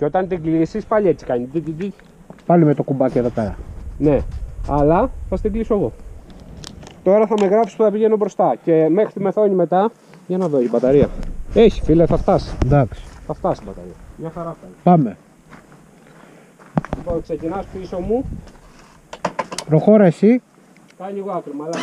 Και όταν την κλείσει, πάλι έτσι κάνει. Τι, τι, τι. Πάλι με το κουμπάκι εδώ πέρα. Ναι, αλλά θα στην κλείσω εγώ. Τώρα θα με γράψεις που θα πηγαίνω μπροστά. Και μέχρι τη μεθόνη μετά, για να δω η μπαταρία. Έχει φίλε, θα φτάσει. Εντάξει. Θα φτάσει η μπαταρία. Μια χαρά φτάνει. Πάμε. Λοιπόν, ξεκινάς πίσω μου, Προχώρα εσύ. κάνει λίγο άκρη, μαλάκα.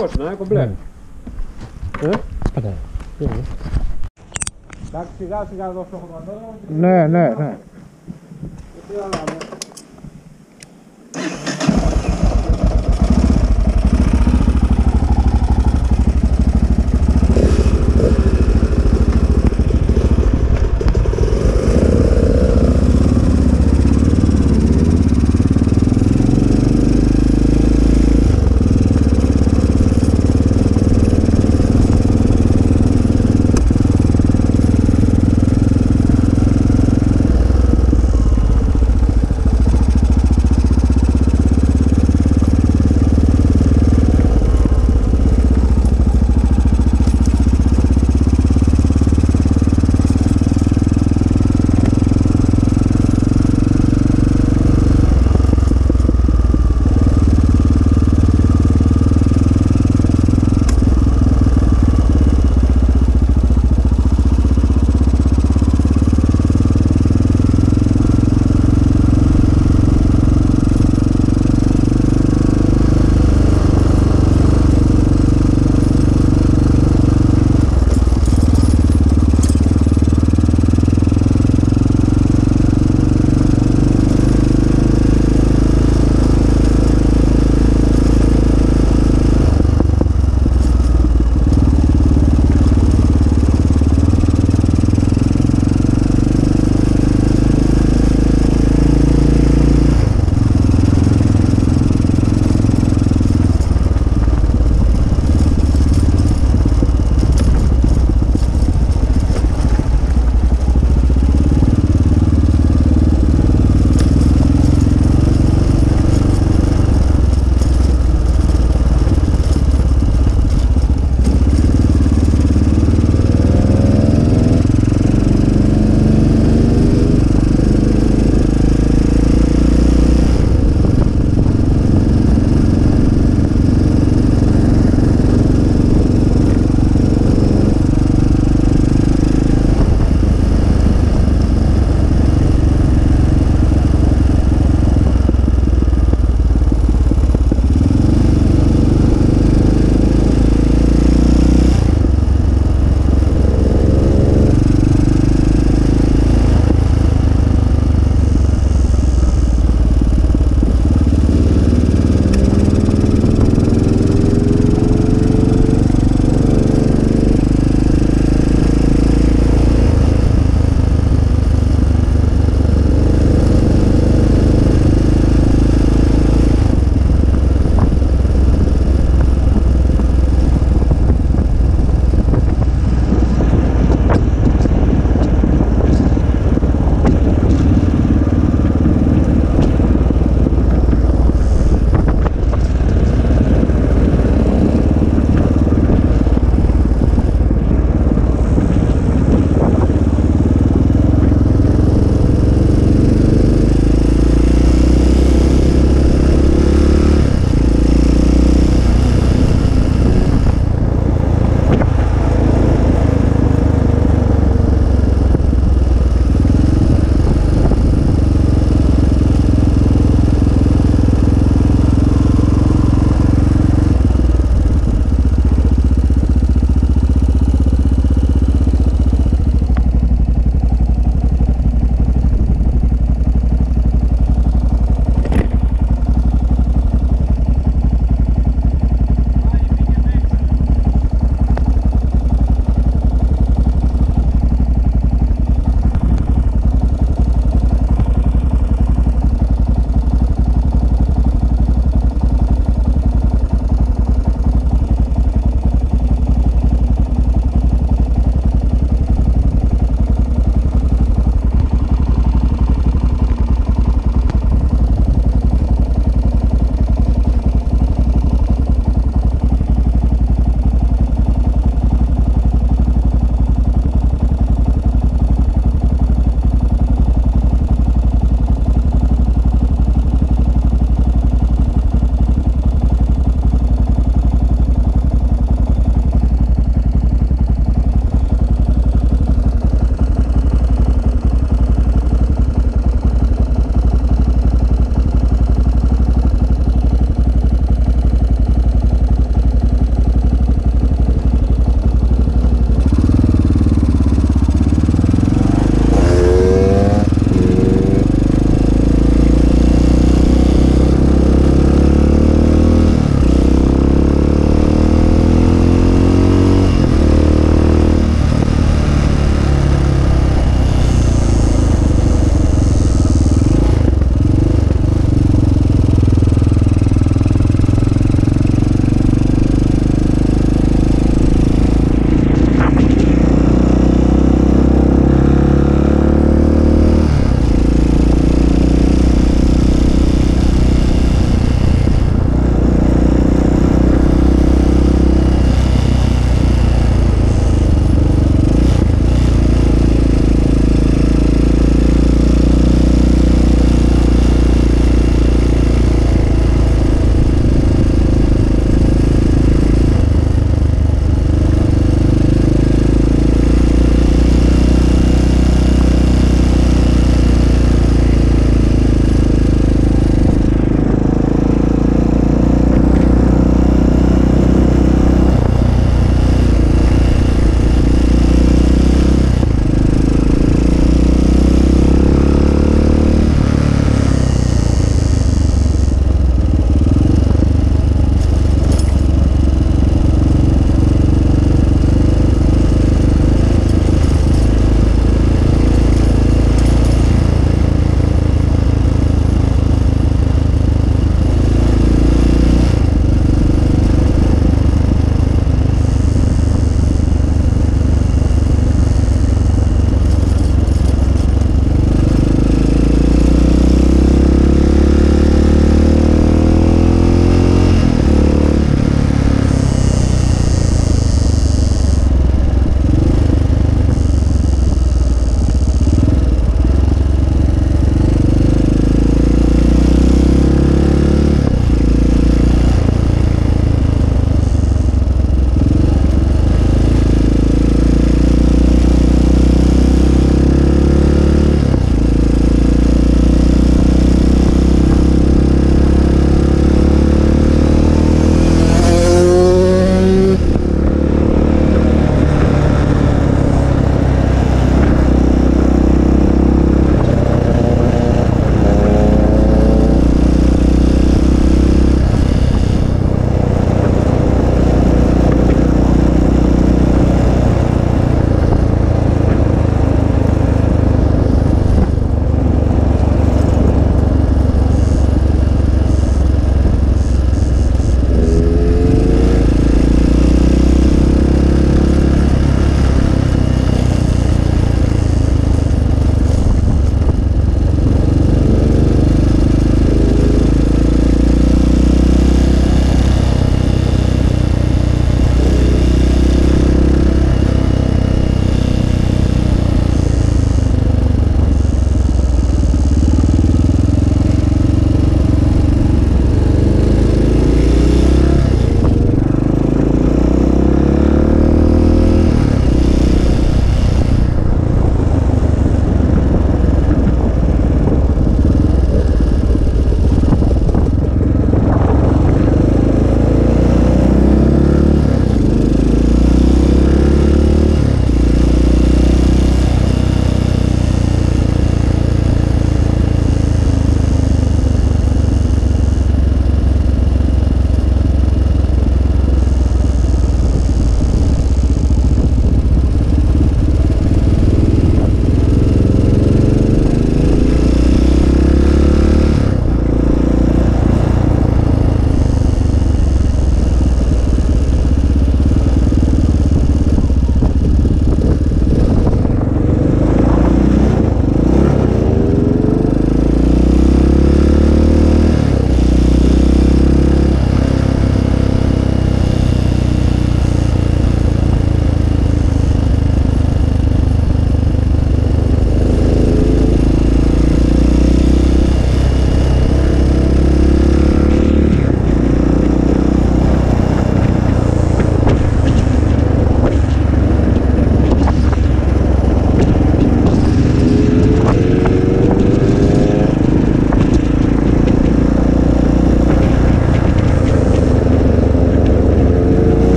Σερφός, ναι, κομπλέ. Ε, Πάτε. Εντάξει, σιγά σιγά εδώ στο χωματό. Ναι, ναι, ναι. Τι άλλα, ναι.